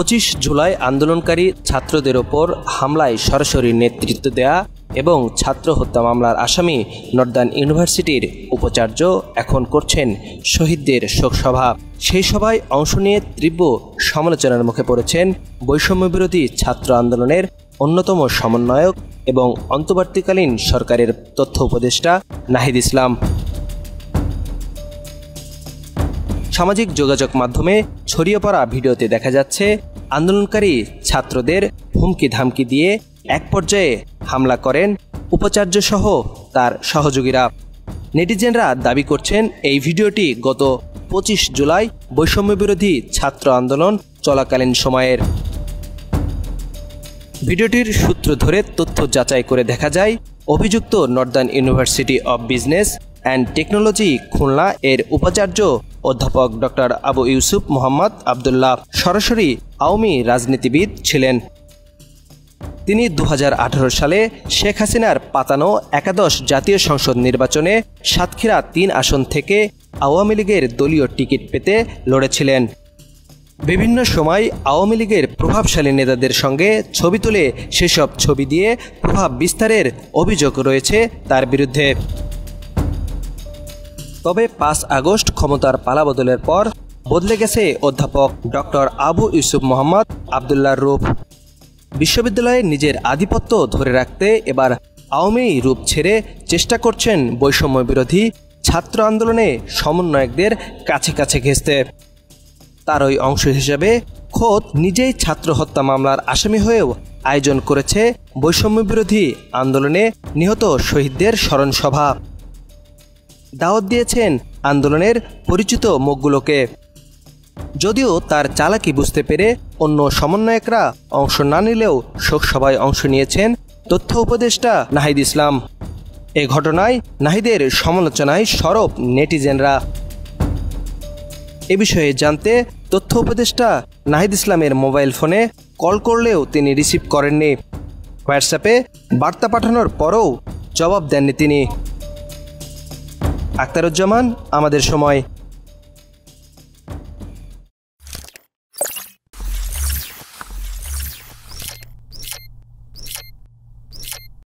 পঁচিশ জুলাই আন্দোলনকারী ছাত্রদের ওপর হামলায় সরাসরি নেতৃত্ব দেয়া এবং ছাত্র হত্যা মামলার আসামি নর্দার্ন ইউনিভার্সিটির উপাচার্য এখন করছেন শহীদদের শোকসভা। সেই সভায় অংশ নিয়ে তীব্র সমালোচনার মুখে পড়েছেন বৈষম্যবিরোধী ছাত্র আন্দোলনের অন্যতম সমন্বয়ক এবং অন্তর্বর্তীকালীন সরকারের তথ্য উপদেষ্টা নাহিদ ইসলাম। সামাজিক যোগাযোগ মাধ্যমে ছড়িয়ে পড়া ভিডিওতে দেখা যাচ্ছে, আন্দোলনকারী ছাত্রদের হুমকি ধামকি দিয়ে এক পর্যায়ে হামলা করেন উপাচার্য সহ তার সহযোগীরা। নেটিজেনরা দাবি করছেন, এই ভিডিওটি গত পঁচিশ জুলাই বৈষম্যবিরোধী ছাত্র আন্দোলন চলাকালীন সময়ের। ভিডিওটির সূত্র ধরে তথ্য যাচাই করে দেখা যায়, অভিযুক্ত Northern University of Business and Technology Khulna এর উপাচার্য অধ্যাপক ডক্টর আবু ইউসুফ মোহাম্মদ আবদুল্লাহ সরাসরি আওয়ামী রাজনীতিবিদ ছিলেন। তিনি দু হাজার আঠারো সালে শেখ হাসিনার পাতানো একাদশ জাতীয় সংসদ নির্বাচনে সাতক্ষীরা তিন আসন থেকে আওয়ামী লীগের দলীয় টিকিট পেতে লড়েছিলেন। বিভিন্ন সময় আওয়ামী লীগের প্রভাবশালী নেতাদের সঙ্গে ছবি তুলে সেসব ছবি দিয়ে প্রভাব বিস্তারের অভিযোগ রয়েছে তার বিরুদ্ধে। তবে পাঁচ আগস্ট ক্ষমতার পালাবদলের পর বদলে গেছে অধ্যাপক ডক্টর আবু ইউসুফ মোহাম্মদ আবদুল্লার রূপ বিশ্ববিদ্যালয়ে নিজের আধিপত্য ধরে রাখতে এবার আওয়ামী রূপ ছেড়ে চেষ্টা করছেন বৈষম্য বিরোধী ছাত্র আন্দোলনে সমন্বয়কদের কাছে কাছে ঘেঁচতে। তার ওই অংশ হিসেবে খোদ নিজেই ছাত্র হত্যা মামলার আসামি হয়েও আয়োজন করেছে বৈষম্য বিরোধী আন্দোলনে নিহত শহীদদের স্মরণ সভা দাওয়াত দিয়েছেন আন্দোলনের পরিচিত মুখগুলোকে। যদিও তার চালাকি বুঝতে পেরে অন্য সমন্বয়করা অংশ না নিলেও শোকসভায় অংশ নিয়েছেন তথ্য উপদেষ্টা নাহিদ ইসলাম। এ ঘটনায় নাহিদের সমালোচনায় সরব নেটিজেনরা। এ বিষয়ে জানতে তথ্য উপদেষ্টা নাহিদ ইসলামের মোবাইল ফোনে কল করলেও তিনি রিসিভ করেননি। হোয়াটসঅ্যাপে বার্তা পাঠানোর পরও জবাব দেননি তিনি। আক্তারুজ্জামান আমাদের সময়